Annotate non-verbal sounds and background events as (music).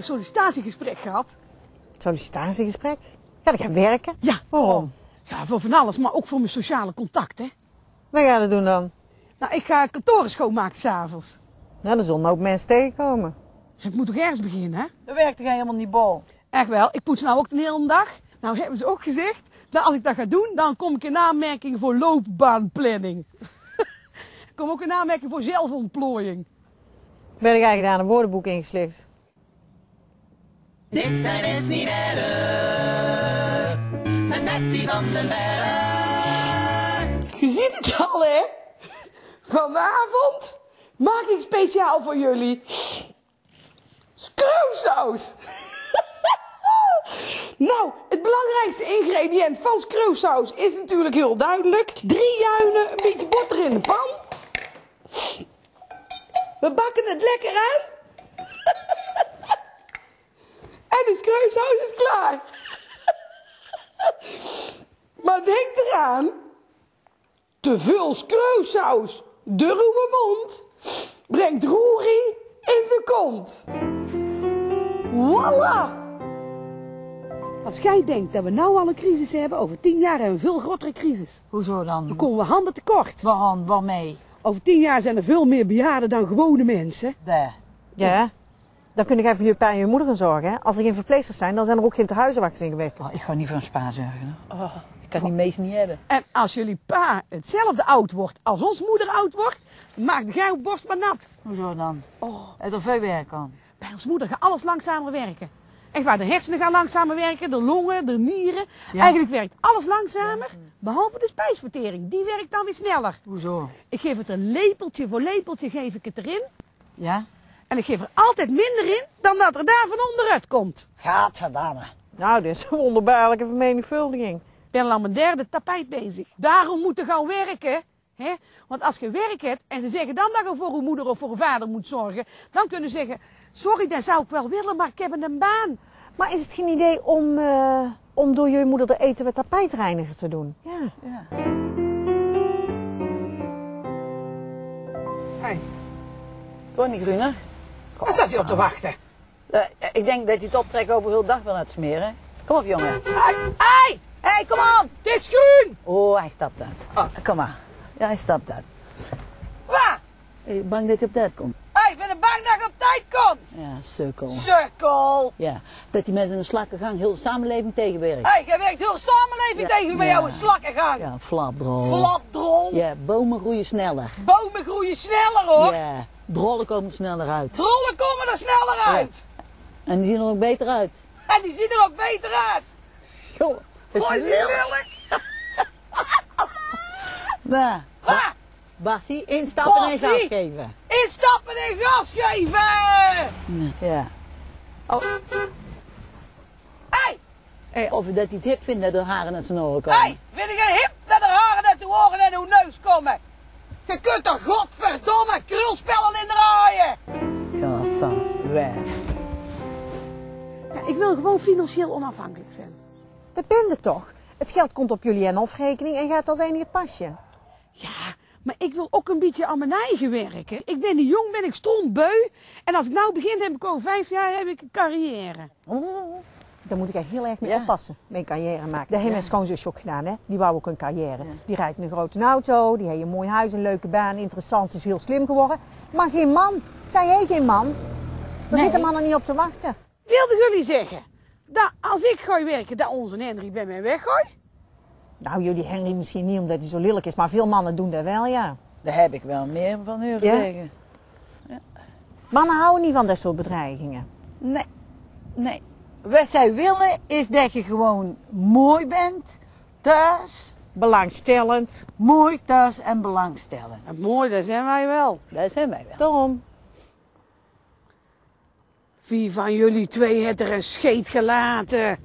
een sollicitatiegesprek gehad. Sollicitatiegesprek? Ga ik gaan werken? Ja. Waarom? Ja, voor van alles, maar ook voor mijn sociale contacten. Wat ga je doen dan? Nou, ik ga kantoren schoonmaken s'avonds. Nou, er zullen ook mensen tegenkomen. Ik moet toch ergens beginnen, hè? Dat werkte jij helemaal niet bol. Echt wel. Ik poets nou ook de hele dag. Nou hebben ze ook gezegd, dat als ik dat ga doen, dan kom ik in aanmerking voor loopbaanplanning. (laughs) ik kom ook in aanmerking voor zelfontplooiing. Ben ik eigenlijk aan een woordenboek ingeslikt? Dit zijn is niet erg. Met Betty van den Berg. Je ziet het al, hè? Vanavond maak ik speciaal voor jullie skreeuwsaus. (laughs) nou, het belangrijkste ingrediënt van skreeuwsaus is natuurlijk heel duidelijk. Drie juinen, een beetje boter in de pan. We bakken het lekker aan. (laughs) en de is klaar. maar denk eraan, te veel skreeuwsaus, de ruwe mond, brengt roering in de kont. Voila! Als jij denkt dat we nou al een crisis hebben, over tien jaar hebben we een veel grotere crisis. Hoezo Dan dan? komen we handen tekort. Waarom? Waarmee? Over tien jaar zijn er veel meer bejaarden dan gewone mensen. Daar. Ja. Dan kun je even voor je pa en je moeder gaan zorgen. Hè? Als er geen verpleegsters zijn, dan zijn er ook geen tehuizenwachters ingewerkt. Oh, ik ga niet voor een spa zorgen. Oh, ik kan die meest niet hebben. En als jullie pa hetzelfde oud wordt als ons moeder oud wordt, maakt jij uw borst maar nat. Hoezo dan? Oh. Heb je er veel werk aan? Bij ons moeder gaat alles langzamer werken. Echt waar, de hersenen gaan langzamer werken, de longen, de nieren. Ja. Eigenlijk werkt alles langzamer, behalve de spijsvertering. Die werkt dan weer sneller. Hoezo? Ik geef het een lepeltje voor lepeltje geef ik het erin. Ja? En ik geef er altijd minder in dan dat er daar van onderuit komt. Gadverdamme. Nou, dit is een wonderbaarlijke vermenigvuldiging. Ik ben al aan mijn derde tapijt bezig. Daarom moeten gaan werken. Hè? Want als je werk hebt en ze zeggen dan dat je voor uw moeder of voor uw vader moet zorgen, dan kunnen ze zeggen: Sorry, dat zou ik wel willen, maar ik heb een baan. Maar is het geen idee om, eh, om door je moeder de eten met tapijtreiniger te doen? Ja. Ja. Hey, Tony Groener. Waar staat hij op te wachten? Eh, ik denk dat hij het optrek over heel dag wil laten smeren. Kom op, jongen. Hey, hey, Hé, kom aan. het is groen! Oh, hij stapt uit. Oh. Kom maar. Ja, hij stapt uit. Waar? Ik bang dat hij op tijd komt. Hey, ik ben bang dat je op tijd komt. Ja, sukkel. Cirkel. Ja, dat hij met zijn slakke gang heel de samenleving tegenwerkt. Hey, jij werkt heel de samenleving Ja, tegen met ja. jouw slakkengang. Ja, flapdrol. Flapdrol. Ja, bomen groeien sneller. Bomen groeien sneller hoor. Ja, drollen komen sneller uit. Trollen komen er sneller uit. En die zien er ook beter uit. En die zien er ook beter uit. Goh, het Mooi lelijk. Nou? (laughs) Bassie, instappen en gas geven. Instappen en gas geven. Ja. Oh, Hey, of dat hij het hip vindt dat de haren uit zijn oren komen. hey, vind ik het hip dat er haren uit de oren en uw neus komen? Je kunt er godverdomme krulspellen in draaien. Ja, zo. Weg. Ja, ik wil gewoon financieel onafhankelijk zijn. Dat ben je toch? Het geld komt op jullie NOF-rekening en gaat als enige het pasje. Ja, maar ik wil ook een beetje aan mijn eigen werken. Ik ben jong, ben ik strontbeu. En als ik nou begin, heb ik over vijf jaar heb ik een carrière. Oh, daar moet ik echt heel erg mee Ja. oppassen. Mijn carrière maken. Dat heeft mijn schoonzus ook gedaan, hè? Die wou ook een carrière. Die rijdt een grote auto, die heeft een mooi huis, een leuke baan, interessant, ze is heel slim geworden. Maar geen man. Zij heeft geen man. Daar Nee. zitten mannen niet op te wachten. Wilden jullie zeggen dat als ik ga werken, dat onze Henry bij mij weggooit? Nou, jullie Henry misschien niet omdat hij zo lelijk is, maar veel mannen doen dat wel, ja. Daar heb ik wel meer van horen Ja? zeggen. Mannen houden niet van dat soort bedreigingen. Nee, nee. Wat zij willen is dat je gewoon mooi bent, thuis, Belangstellend. mooi thuis en belangstellend. Ja, mooi, dat zijn wij wel. Dat zijn wij wel. Daarom. Wie van jullie twee heeft er een scheet gelaten?